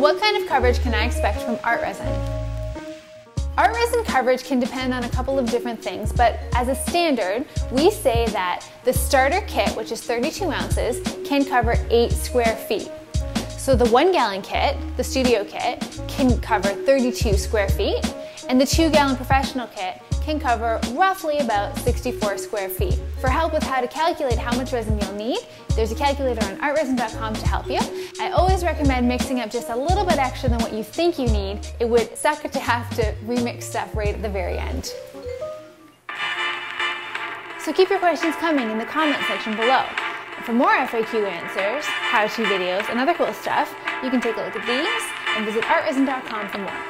What kind of coverage can I expect from ArtResin? Art resin coverage can depend on a couple of different things, but as a standard, we say that the starter kit, which is 32 ounces, can cover 8 square feet. So the one gallon kit, the studio kit, can cover 32 square feet, and the two gallon professional kit can cover roughly about 64 square feet. For help with how to calculate how much resin you'll need, there's a calculator on artresin.com to help you. I always recommend mixing up just a little bit extra than what you think you need. It would suck to have to remix stuff right at the very end. So keep your questions coming in the comment section below. For more FAQ answers, how-to videos, and other cool stuff, you can take a look at these and visit artresin.com for more.